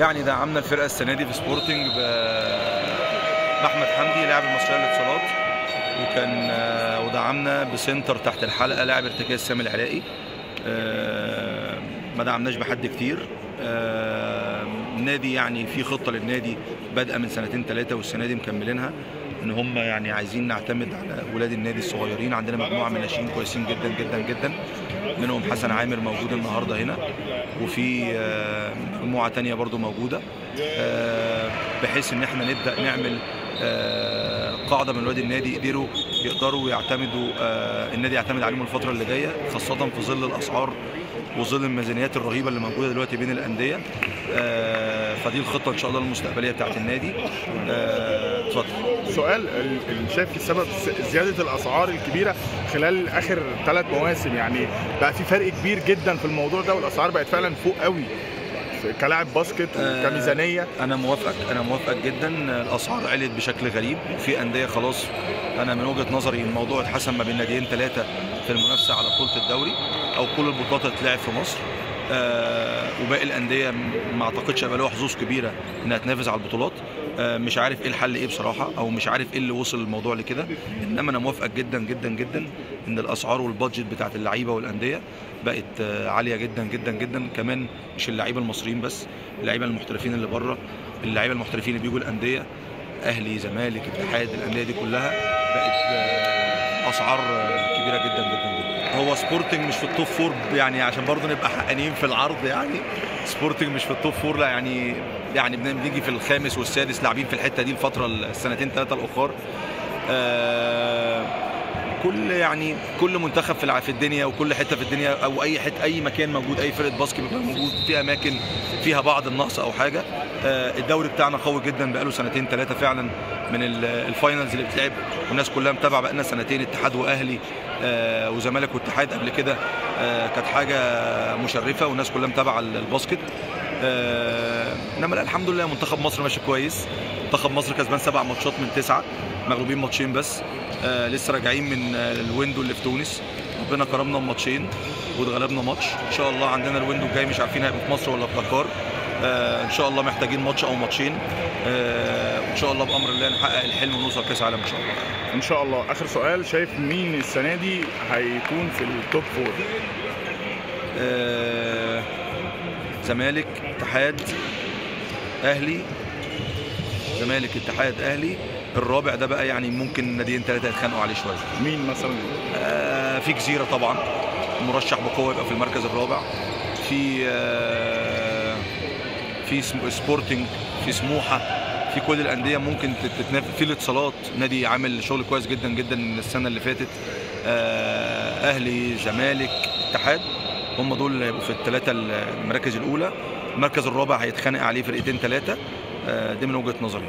يعني دعمنا الفرقة السنة دي في سبورتنج بأحمد حمدي لاعب المصرية للاتصالات. وكان آه، ودعمنا ب center تحت الحلقة لاعب ارتكاز سامي العراقي. آه، ما دعمناش بحد كتير. آه، النادي يعني في خطة للنادي بادئه من سنتين ثلاثة والسنة دي مكملينها. إن هم يعني عايزين نعتمد على ولاد النادي الصغيرين. عندنا مجموعة من الناشئين كويسين جدا جدا جدا. منهم حسن عامر موجود النهارده هنا وفي آه، مجموعة تانية برضو موجودة آه، بحيث إن إحنا نبدأ نعمل آه، قاعدة من ولاد النادي قدروا يقدروا يعتمدوا آه، النادي يعتمد عليهم الفترة اللي جاية خاصة في ظل الأسعار وظل الميزانيات الرهيبة اللي موجودة دلوقتي بين الأندية. آه، فدي الخطة إن شاء الله المستقبلية بتاعت النادي. آه، اتفضل. سؤال ال- ال- شايف السبب س- زيادة الأسعار الكبيرة خلال آخر ثلاث مواسم؟ يعني بقى في فرق كبير جدا في الموضوع ده والأسعار بقت فعلا فوق قوي. كلاعب باسكت آه، وكميزانيه أنا موافقك أنا موافقك جدا. الأسعار علت بشكل غريب. في أندية خلاص أنا من وجهة نظري الموضوع اتحسن ما بين ناديين ثلاثة في المنافسة على بطولة الدوري أو كل البطولات اللي في مصر. آه وباقي الأندية ما أعتقدش هيبقى لها حظوظ كبيرة إنها تنافس على البطولات. آه مش عارف إيه الحل إيه بصراحة أو مش عارف إيه اللي وصل الموضوع لكده. إنما أنا موافقك جدا جدا جدا. إن الأسعار وال budget بتاعت اللعيبة والأندية بقت آه، عالية جدا جدا جدا. كمان مش اللعيبة المصريين بس اللعيبة المحترفين اللي بره اللعيبة المحترفين اللي بيجوا الأندية أهلي زمالك اتحاد الأندية دي كلها بقت آه، أسعار آه، كبيرة جدا جدا جدا. هو سبورتنج مش في ال top four يعني عشان برضه نبقى حقانيين في العرض يعني سبورتنج مش في ال top four لا يعني يعني بن- بنيجي في الخامس والسادس لاعبين في الحتة دي الفترة السنتين ثلاثة الأخر. آه، كل يعني كل منتخب في في الدنيا وكل حتة في الدنيا أو أي حتة أي مكان موجود أي فرقة basket بيبقى موجود في أماكن فيها بعض النقص أو حاجة آه، الدوري بتاعنا قوي جدا بقاله سنتين ثلاثة فعلا من ال- ال finals اللي بتلعب والناس كلها متابعة بقالنا سنتين اتحاد وأهلي آه، وزمالك واتحاد قبل كده آه، كانت حاجة مشرفة والناس كلها متابعة ال- ال basket. إنما لا الحمد لله منتخب مصر ماشي كويس. منتخب مصر كسبان سبع ماتشات من تسعة مغلوبين ماتشين بس. آه لسه راجعين من آه ال window اللي في تونس. ربنا كرمنا بماتشين واتغلبنا ماتش. إن شاء الله عندنا ال window الجاي مش عارفين هيبقى في مصر ولا في دكار آه إن شاء الله محتاجين ماتش أو ماتشين. آه وان شاء الله بأمر الله نحقق الحلم ونوصل كأس عالم إن شاء الله. إن شاء الله. آخر سؤال شايف مين السنة دي هيكون في ال top four آه، زمالك اتحاد أهلي. زمالك اتحاد أهلي. الرابع ده بقى يعني ممكن ناديين ثلاثة يتخانقوا عليه شوية. مين مثلا؟ آه، في جزيرة طبعا. مرشح بقوة يبقى في المركز الرابع. في آه، في سبورتنج في سموحة. في كل الأندية ممكن تت- تتنافس في الاتصالات. نادي عامل شغل كويس جدا جدا السنة اللي فاتت. آه، أهلي زمالك اتحاد. هم دول اللي في الثلاثه المراكز الأولى. المركز الرابع هيتخانق عليه فرقتين ثلاثة دي من وجهة نظري.